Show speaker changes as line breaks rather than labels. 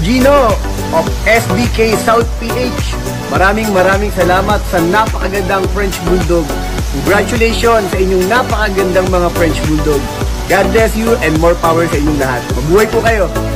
Gino of SBK South PH. Maraming maraming salamat sa napakagandang French Bulldog. Congratulations sa inyong napakagandang mga French Bulldog. God bless you and more power sa inyong lahat. Mabuhay po kayo!